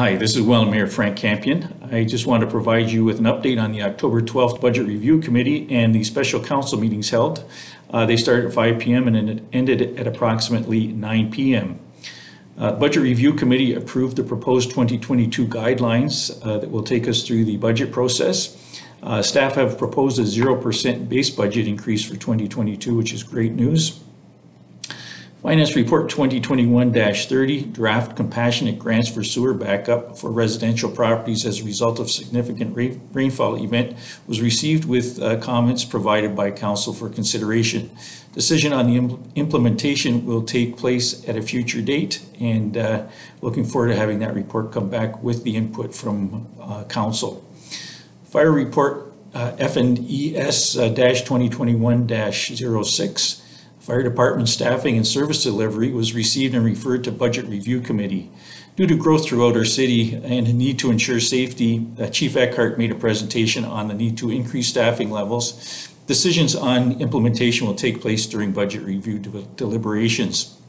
Hi, this is Mayor Frank Campion. I just want to provide you with an update on the October 12th Budget Review Committee and the special council meetings held. Uh, They started at 5 PM and it ended at approximately 9 PM. Uh, Budget Review Committee approved the proposed 2022 guidelines uh, that will take us through the budget process. Uh, Staff have proposed a 0% base budget increase for 2022, which is great news. Finance Report 2021-30, Draft Compassionate Grants for Sewer Backup for Residential Properties as a result of significant rainfall event was received with uh, comments provided by Council for consideration. Decision on the implementation will take place at a future date and uh, looking forward to having that report come back with the input from uh, Council. Fire Report uh, FNES-2021-06, Fire Department staffing and service delivery was received and referred to Budget Review Committee. Due to growth throughout our city and a need to ensure safety, uh, Chief Eckhart made a presentation on the need to increase staffing levels. Decisions on implementation will take place during budget review de- deliberations.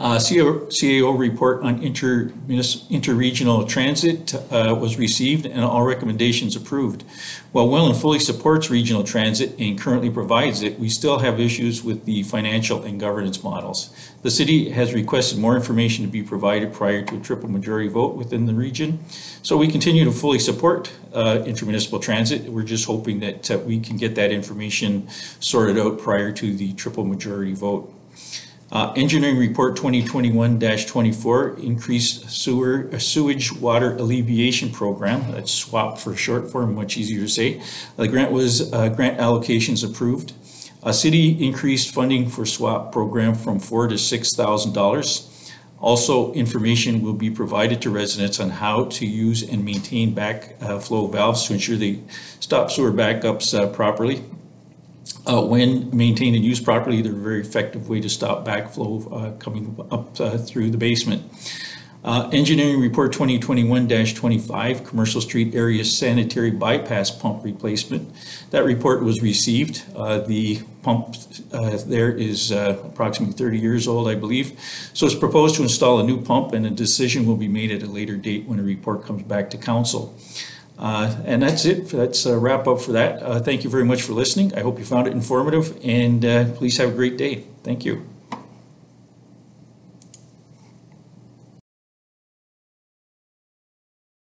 Uh, CAO, report on inter, interregional transit uh, was received and all recommendations approved. While Welland fully supports regional transit and currently provides it, we still have issues with the financial and governance models. The city has requested more information to be provided prior to a triple majority vote within the region. So we continue to fully support uh, intermunicipal transit. We're just hoping that uh, we can get that information sorted out prior to the triple majority vote. Uh, Engineering Report 2021-24, Increased Sewer, uh, Sewage Water Alleviation Program, that's SWAP for short form, much easier to say. The grant was, uh, grant allocations approved. Uh, City increased funding for SWAP program from four to six thousand dollars. Also, information will be provided to residents on how to use and maintain backflow valves to ensure they stop sewer backups uh, properly. Uh, when maintained and used properly, they're a very effective way to stop backflow uh, coming up uh, through the basement. Uh, Engineering Report 2021-25, Commercial Street Area Sanitary Bypass Pump Replacement. That report was received. Uh, The pump uh, there is approximately 30 years old, I believe. So it's proposed to install a new pump, and a decision will be made at a later date when a report comes back to council. Uh, And that's it. That's a wrap up for that. Uh, Thank you very much for listening. I hope you found it informative, and uh, please have a great day. Thank you.